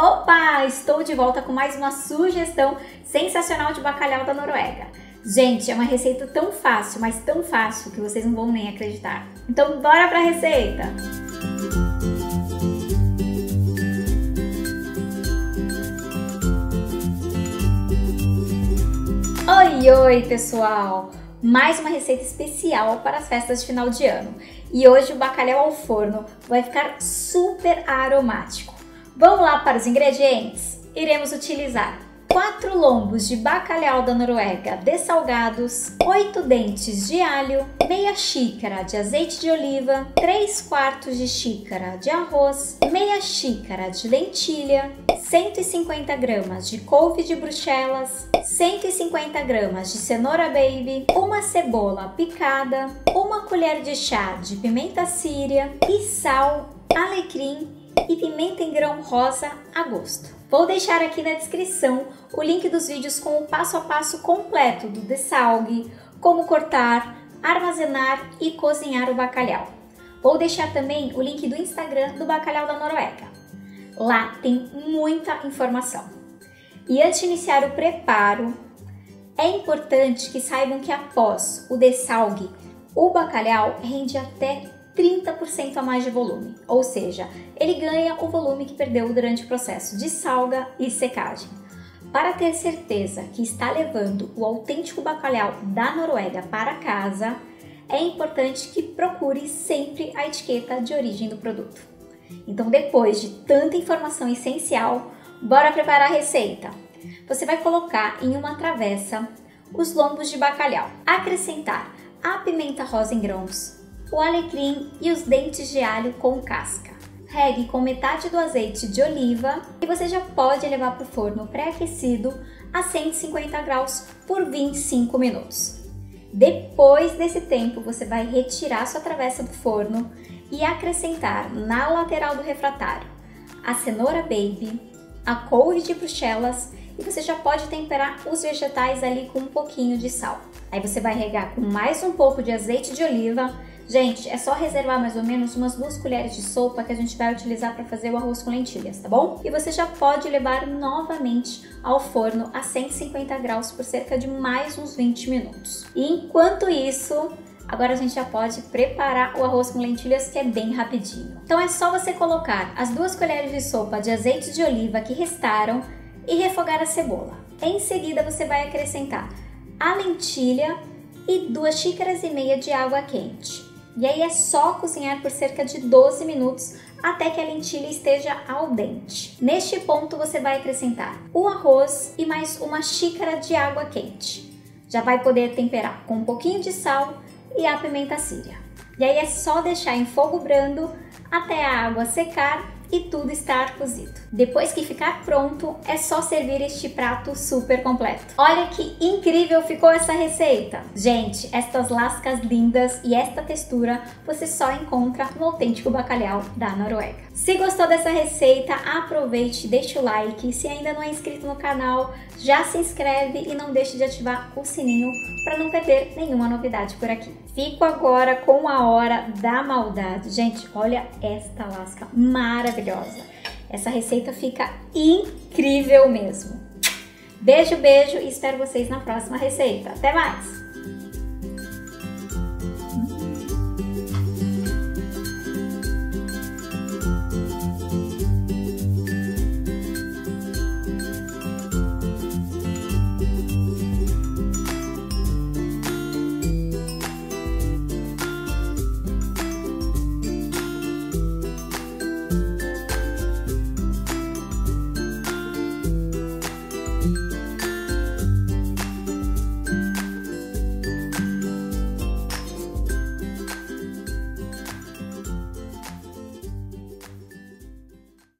Opa! Estou de volta com mais uma sugestão sensacional de bacalhau da Noruega. Gente, é uma receita tão fácil, mas tão fácil que vocês não vão nem acreditar. Então bora para a receita! Oi, oi, pessoal! Mais uma receita especial para as festas de final de ano. E hoje o bacalhau ao forno vai ficar super aromático. Vamos lá para os ingredientes? Iremos utilizar 4 lombos de bacalhau da Noruega dessalgados, 8 dentes de alho, meia xícara de azeite de oliva, 3 quartos de xícara de arroz, meia xícara de lentilha, 150 gramas de couve de bruxelas, 150 gramas de cenoura baby, uma cebola picada, uma colher de chá de pimenta síria e sal, alecrim e pimenta em grão rosa a gosto. Vou deixar aqui na descrição o link dos vídeos com o passo a passo completo do dessalgue, como cortar, armazenar e cozinhar o bacalhau. Vou deixar também o link do Instagram do Bacalhau da Noruega. Lá tem muita informação. E antes de iniciar o preparo, é importante que saibam que após o dessalgue, o bacalhau rende até 30% a mais de volume, ou seja, ele ganha o volume que perdeu durante o processo de salga e secagem. Para ter certeza que está levando o autêntico bacalhau da Noruega para casa, é importante que procure sempre a etiqueta de origem do produto. Então, depois de tanta informação essencial, bora preparar a receita. Você vai colocar em uma travessa os lombos de bacalhau, acrescentar a pimenta rosa em grãos, o alecrim e os dentes de alho com casca. Regue com metade do azeite de oliva e você já pode levar para o forno pré-aquecido a 150 graus por 25 minutos. Depois desse tempo, você vai retirar sua travessa do forno e acrescentar na lateral do refratário a cenoura baby, a couve de bruxelas e você já pode temperar os vegetais ali com um pouquinho de sal. Aí você vai regar com mais um pouco de azeite de oliva Gente, é só reservar mais ou menos umas duas colheres de sopa que a gente vai utilizar para fazer o arroz com lentilhas, tá bom? E você já pode levar novamente ao forno a 150 graus por cerca de mais uns 20 minutos. E enquanto isso, Agora a gente já pode preparar o arroz com lentilhas que é bem rapidinho. Então é só você colocar as duas colheres de sopa de azeite de oliva que restaram e refogar a cebola. Em seguida você vai acrescentar a lentilha e duas xícaras e meia de água quente. E aí é só cozinhar por cerca de 12 minutos até que a lentilha esteja al dente. Neste ponto você vai acrescentar o arroz e mais uma xícara de água quente. Já vai poder temperar com um pouquinho de sal e a pimenta síria. E aí é só deixar em fogo brando até a água secar e tudo estar cozido. Depois que ficar pronto, é só servir este prato super completo. Olha que incrível ficou essa receita! Gente, estas lascas lindas e esta textura você só encontra no autêntico bacalhau da Noruega. Se gostou dessa receita, aproveite, deixe o like. Se ainda não é inscrito no canal, já se inscreve e não deixe de ativar o sininho para não perder nenhuma novidade por aqui. Fico agora com a hora da maldade. Gente, olha esta lasca maravilhosa. Essa receita fica incrível mesmo. Beijo, beijo e espero vocês na próxima receita. Até mais!